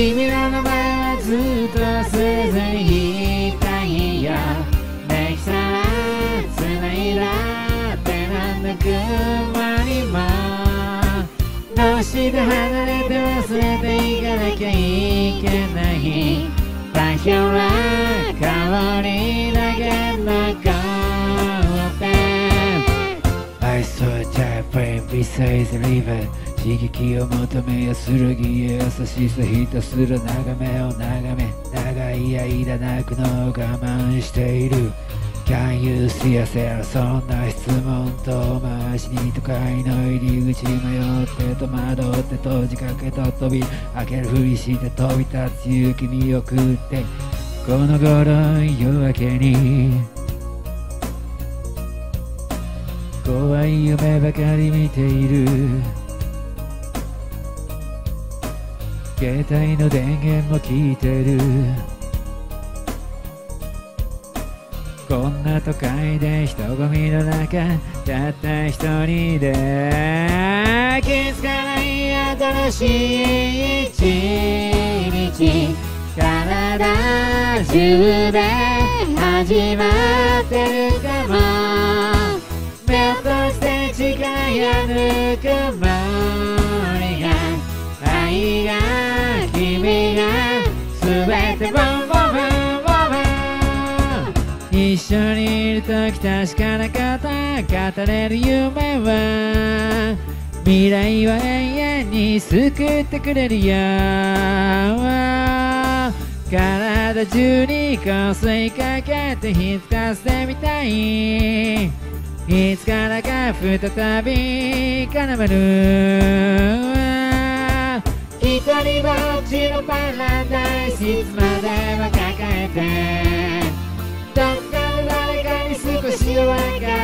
君の名前はずっと忘れずにいたいよできたら繋いだってなんだ雲にもどうして離れて忘れていかなきゃいけないだから香りだけ残って I saw a giant brain beside the river 刺激を求め安らぎ優しさひたすら眺めを眺め長い間泣くのを我慢している Can you see yourself? そんな質問と回しに都会の入り口迷って戸惑って閉じかけと飛び開けるふりして飛び立つ勇気見送ってこの頃夜明けに怖い夢ばかり見ている携帯の電源も聞いてる。こんな都会で人混みの中たった一人で気づかない新しい一日体中で始まってるかも。目を閉じて誓いぬくも一緒にいる時確かなこと語れる夢は未来は永遠に救ってくれるよ。体中に香水かけてひっつかせてみたい。いつからか再び絡まる。一人ぼっちのパラダイスいつまでも抱えて。し分か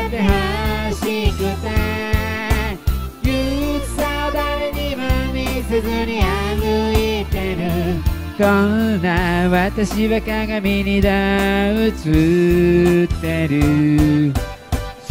ってほしくて。憂鬱さを誰にも見せずに歩いてる。こんな私は鏡にだ映ってる。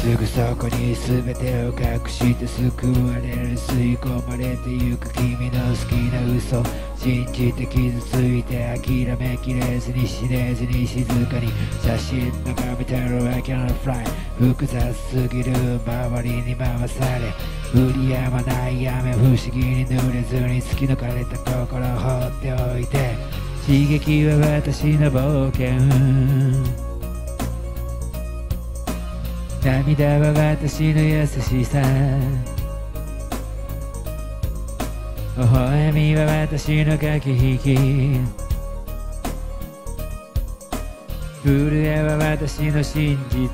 すぐそこに全てを隠して救われる吸い込まれてゆく君の好きな嘘。信じて傷ついて諦めきれずに死ねずに静かに写真眺めてる I can't fly 複雑すぎる周りに回され降りやまない雨不思議に濡れずに突き抜かれた心放っておいて。刺激は私の冒険。涙は私の優しさ微笑みは私の駆け引き震えは私の真実。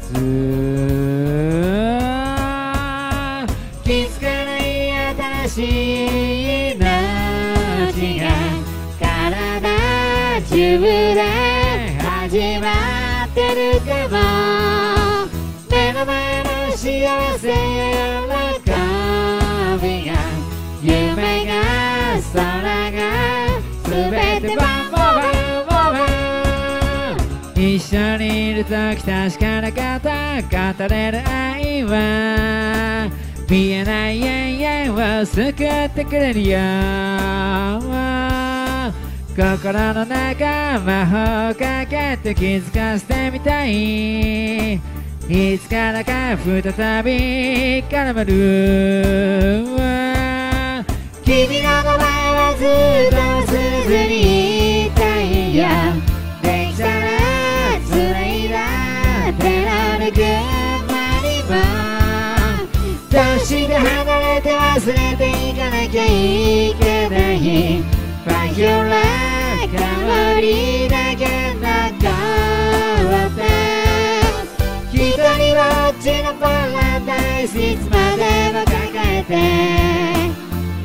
気づかない新しい命が体中で始まってるかも。目の幸せや喜びが夢が空が全てボンボンボンボン。一緒にいる時確かなこと語れる愛は見えない永遠を救ってくれるよ。心の中魔法をかけて気づかせてみたい。いつからか再び絡まる君の名前はずっと忘れにいたいよ。できたら繋いだ手のぬくもりもどうして離れて忘れていかなきゃいけない。バイオラ香ちのパラダイスいつまでも抱えて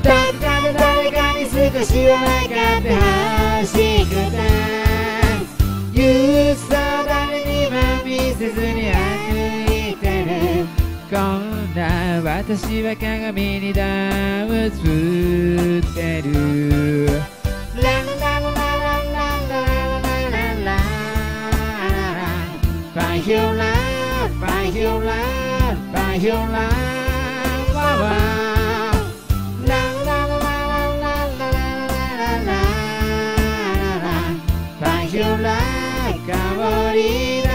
どっかで誰かに少しは分かってほしくて憂鬱さを誰にも見せずに歩いてるこんな私は鏡にだ映ってるララララララララララバイオラバイオラバイオラワワラララララララララ land, buy hill la la. La la la la la la la la la